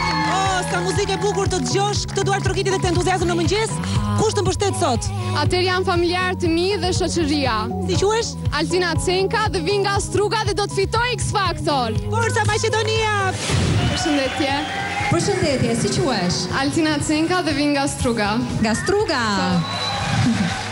Oh, sa muzikë e bukur të dëgjosh këto duartrokitje dhe këtë entuziazëm në mëngjes. Kush të mbështet sot? Atëherë janë familjarë të mi dhe shoqëria. Si quhesh? Altina Cenka dhe vin nga Struga dhe do të fitoj X Factor. Forca Maqedonia. Përshëndetje. Përshëndetje, si quhesh? Altina Cenka dhe vin nga Struga. Nga Struga. Po.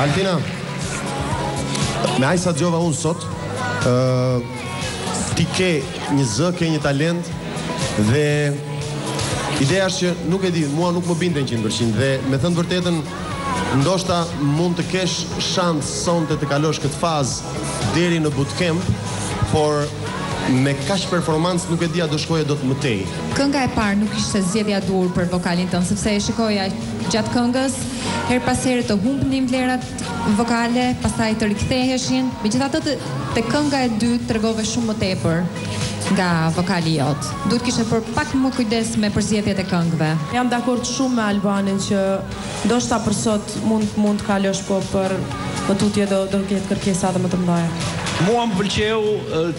Altina Me aq sa dëgjova unë sot uh, Ti ke një zë, ke një talent Dhe Ideja është që nuk e di, mua nuk më binde 100% Dhe me thënë të vërtetën Ndoshta mund të kesh shans sonte të kalosh këtë fazë deri në bootcamp, por me kaq performancë nuk e di a do shkoje dot më tej. Kënga e parë nuk ishte zgjedhja e duhur për vokalin tënd, sepse e shikoja gjatë këngës, herë pas here të humbnin vlerat vokale, pastaj të riktheheshin. Megjithatë te kënga e dytë tregove shumë më tepër nga vokali jot. Duhet të kishe bërë pak më kujdes me përzgjedhjet e këngëve. Jam dakord shumë me Albanin që Ndoshta për sot mund mund të kalosh po për më tutje do do ketë kërkesa edhe më të mëdha. Mua më pëlqeu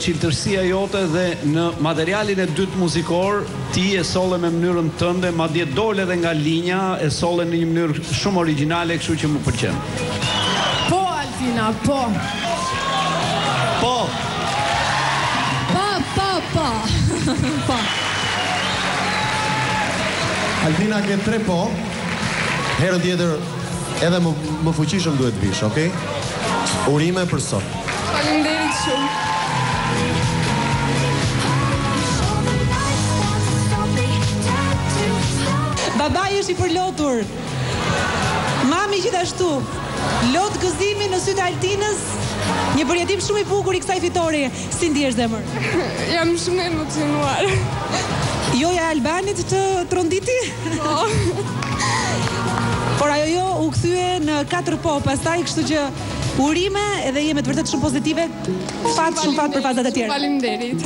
çiltërsia jote dhe në materialin e dytë muzikor ti e solle me mënyrën tënde, madje dole edhe nga linja, e solle në një mënyrë shumë origjinale, kështu që më pëlqen. Po Altina, po. Po. Po, po, po. Po. Altina ke tre po. Herën tjetër edhe më fuqishëm duhet të vish, okay? Urime për sot. Faleminderit shumë. Babai është i përlotur. Mami gjithashtu. Lot gëzimi në sytë e Altinës. Një përjetim shumë i bukur i kësaj fitoreje. Si ndihesh zemër? Jam shumë e emocionuar. Joja e Albanit të tronditi? Po. Por ajo jo u kthye në katër po, pastaj kështu që urime edhe je me të vërtetë shumë pozitive. Fat shumë fat për fazat e tjera. Faleminderit.